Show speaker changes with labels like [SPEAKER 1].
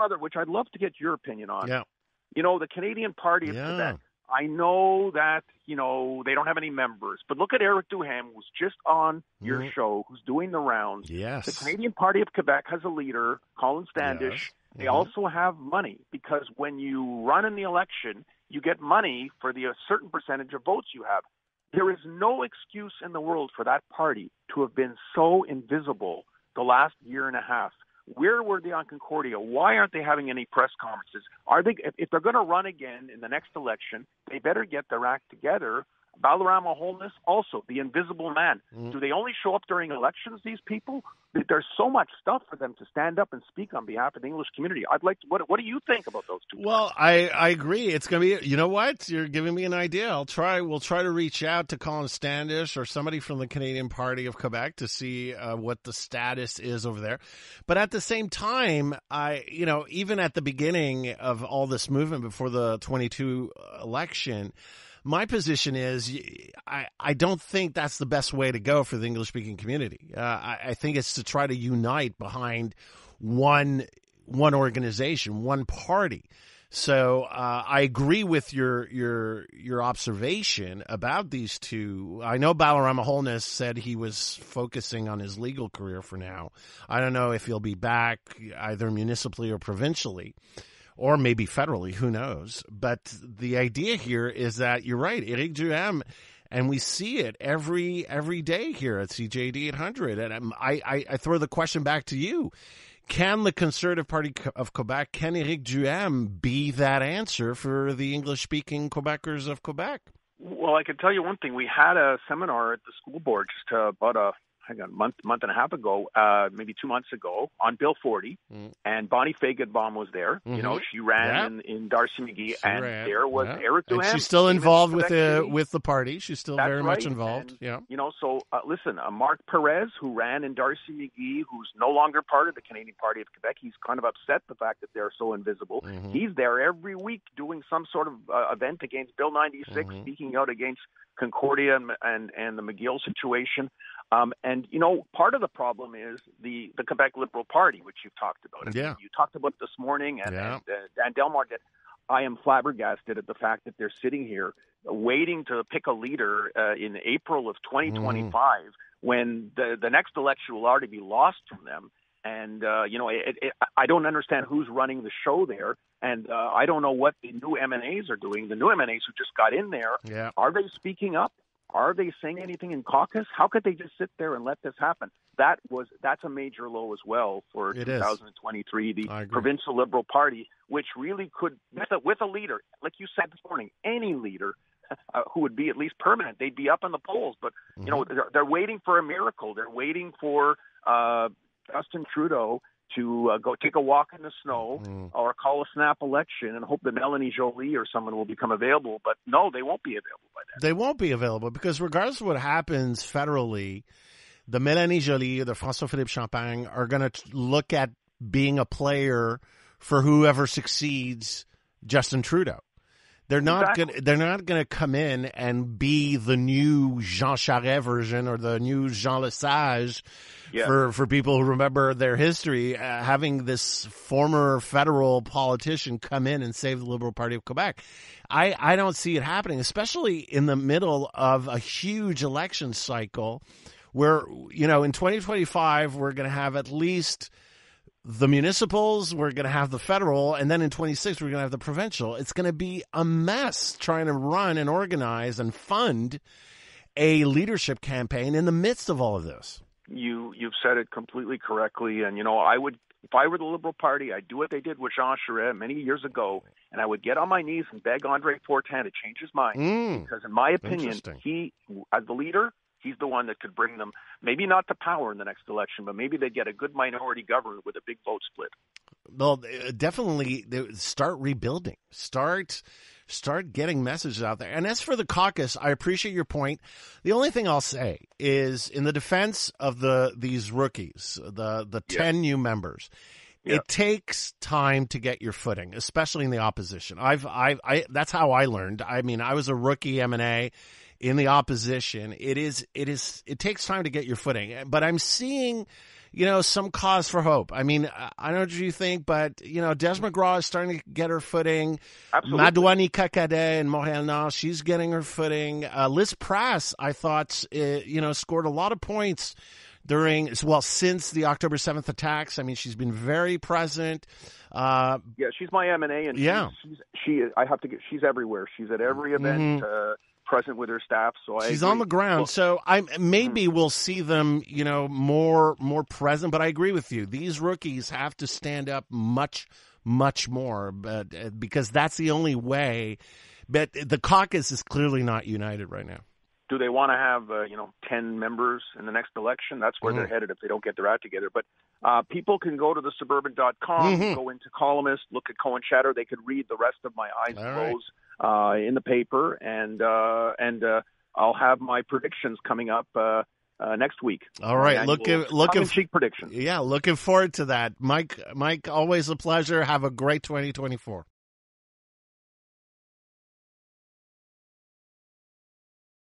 [SPEAKER 1] one other, which I'd love to get your opinion on.
[SPEAKER 2] Yeah.
[SPEAKER 1] You know, the Canadian Party of
[SPEAKER 2] Yeah.
[SPEAKER 1] Quebec. I know that you know they don't have any members, but look at Eric Duhaime, who's just on your
[SPEAKER 2] Mhm.
[SPEAKER 1] show, who's doing the rounds.
[SPEAKER 2] Yes.
[SPEAKER 1] The Canadian Party of Quebec has a leader, Colin Standish.
[SPEAKER 2] Yes.
[SPEAKER 1] They
[SPEAKER 2] Mhm.
[SPEAKER 1] also have money because when you run in the election, you get money for the a certain percentage of votes you have. There is no excuse in the world for that party to have been so invisible the last year and a half. Where were they on Concordia? Why aren't they having any press conferences? Are they if, if they're going to run again in the next election, they better get their act together. Balarama Holness, also the invisible man.
[SPEAKER 2] Mm.
[SPEAKER 1] Do they only show up during elections? These people? There's so much stuff for them to stand up and speak on behalf of the English community. I'd like. To, what What do you think about those two?
[SPEAKER 2] Well, I, I agree. It's going to be, you know what? You're giving me an idea. I'll try, we'll try to reach out to Colin Standish or somebody from the Canadian Party of Quebec to see uh, what the status is over there. But at the same time, I, you know, even at the beginning of all this movement before the 22 election, my position is I, I don't think that's the best way to go for the English speaking community. Uh, I, I think it's to try to unite behind one one organization, one party. So uh, I agree with your your your observation about these two. I know Balarama Holness said he was focusing on his legal career for now. I don't know if he'll be back either municipally or provincially, or maybe federally. Who knows? But the idea here is that you're right, Eric Duhaime and we see it every every day here at CJAD 800. And I, I, I throw the question back to you: Can the Conservative Party of Quebec, can Eric Duhaime be that answer for the English speaking Quebecers of Quebec?
[SPEAKER 1] Well, I can tell you one thing. We had a seminar at the school board just about a hang on, a month, month and a half ago, uh, maybe two months ago, on Bill 40,
[SPEAKER 2] Mm.
[SPEAKER 1] and Bonnie Feigenbaum was there. You know,
[SPEAKER 2] Mhm.
[SPEAKER 1] she ran
[SPEAKER 2] Yeah.
[SPEAKER 1] in, in D'Arcy McGee,
[SPEAKER 2] She
[SPEAKER 1] and
[SPEAKER 2] ran,
[SPEAKER 1] there was
[SPEAKER 2] yeah.
[SPEAKER 1] Eric
[SPEAKER 2] And she's still involved with the with the party. She's still
[SPEAKER 1] That's
[SPEAKER 2] very much involved.
[SPEAKER 1] And,
[SPEAKER 2] yeah.
[SPEAKER 1] You know, so uh, listen, uh, Marc Perez, who ran in D'Arcy McGee, who's no longer part of the Canadian Party of Quebec, he's kind of upset the fact that they're so invisible.
[SPEAKER 2] Mhm.
[SPEAKER 1] He's there every week doing some sort of uh, event against Bill 96,
[SPEAKER 2] Mhm.
[SPEAKER 1] speaking out against Concordia and and, and the McGill situation. Um, and you know, part of the problem is the the Quebec Liberal Party, which you've talked about.
[SPEAKER 2] Yeah.
[SPEAKER 1] You talked about this morning, and,
[SPEAKER 2] Yeah.
[SPEAKER 1] and uh, Dan Delmar did. I am flabbergasted at the fact that they're sitting here waiting to pick a leader uh, in April of 2025 when the the next election will already be lost from them. And uh, you know, it, it, I don't understand who's running the show there, and uh, I don't know what the new MNAs are doing. The new MNAs who just got in there,
[SPEAKER 2] Yeah.
[SPEAKER 1] are they speaking up? Are they saying anything in caucus? How could they just sit there and let this happen? That was that's a major low as well for
[SPEAKER 2] It is.
[SPEAKER 1] 2023. The
[SPEAKER 2] I
[SPEAKER 1] provincial Liberal Party, which really could, with a, with a leader, like you said this morning, any leader uh, who would be at least permanent, they'd be up in the polls. But you know,
[SPEAKER 2] Mm-hmm.
[SPEAKER 1] they're, they're waiting for a miracle. They're waiting for uh, Justin Trudeau to uh, go take a walk in the snow
[SPEAKER 2] Mm.
[SPEAKER 1] or call a snap election and hope that Melanie Joly or someone will become available. But no, they won't be available by then.
[SPEAKER 2] They won't be available because regardless of what happens federally, the Mélanie Joly or the François Philippe Champagne are going to look at being a player for whoever succeeds Justin Trudeau. They're not
[SPEAKER 1] Exactly.
[SPEAKER 2] going. They're not going to come in and be the new Jean Charest version or the new Jean Lesage
[SPEAKER 1] Yeah.
[SPEAKER 2] for for people who remember their history. Uh, having this former federal politician come in and save the Liberal Party of Quebec, I I don't see it happening, especially in the middle of a huge election cycle, where you know in 2025 we're going to have at least the municipals, we're going to have the federal, and then in 26 we're going to have the provincial. It's going to be a mess trying to run and organize and fund a leadership campaign in the midst of all of this.
[SPEAKER 1] You you've said it completely correctly, and you know I would. If I were the Liberal Party, I'd do what they did with Jean Charest many years ago, and I would get on my knees and beg Andre Fortin to change his mind.
[SPEAKER 2] Mm.
[SPEAKER 1] Because, in my opinion, he, as the leader, he's the one that could bring them maybe not to power in the next election, but maybe they'd get a good minority government with a big vote split.
[SPEAKER 2] Well, uh, definitely start rebuilding. Start start getting messages out there. And as for the caucus, I appreciate your point. The only thing I'll say is in the defense of the these rookies, the the
[SPEAKER 1] Yeah.
[SPEAKER 2] 10 new members,
[SPEAKER 1] Yeah.
[SPEAKER 2] it takes time to get your footing, especially in the opposition. I've I I that's how I learned. I mean, I was a rookie MNA in the opposition. It is it is it takes time to get your footing. But I'm seeing you know, some cause for hope. I mean, I don't know what you think, but, you know, Des McGraw is starting to get her footing.
[SPEAKER 1] Absolutely.
[SPEAKER 2] Madwa-Nika Cadet Montreal now, she's getting her footing. Uh, Liz Prass, I thought, uh, you know, scored a lot of points during, well, since the October 7th attacks. I mean, she's been very present. Uh,
[SPEAKER 1] yeah, she's my MNA, and
[SPEAKER 2] yeah,
[SPEAKER 1] she's, she's, she. I have to get. She's everywhere. She's at every event.
[SPEAKER 2] Mhm.
[SPEAKER 1] Uh, present with her staff. So I
[SPEAKER 2] She's on the ground,
[SPEAKER 1] Well,
[SPEAKER 2] so I maybe
[SPEAKER 1] Mm-hmm.
[SPEAKER 2] we'll see them, you know, more more present. But I agree with you; these rookies have to stand up much, much more, but uh, because that's the only way. But the caucus is clearly not united right now.
[SPEAKER 1] do they want to have uh, you know ten members in the next election? That's where
[SPEAKER 2] Mhm.
[SPEAKER 1] they're headed if they don't get their act together. But uh, people can go to the suburban.com,
[SPEAKER 2] Mhm.
[SPEAKER 1] go into columnist, look at Cohen Chatter. They could read the rest of my eyes
[SPEAKER 2] All right.
[SPEAKER 1] Uh, in the paper, and uh, and uh, I'll have my predictions coming up uh, uh, next week.
[SPEAKER 2] All right, looking looking
[SPEAKER 1] cheek predictions.
[SPEAKER 2] yeah, looking forward to that, Mike. Mike, always a pleasure. Have a great twenty twenty four.